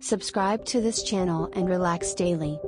Subscribe to this channel and relax daily.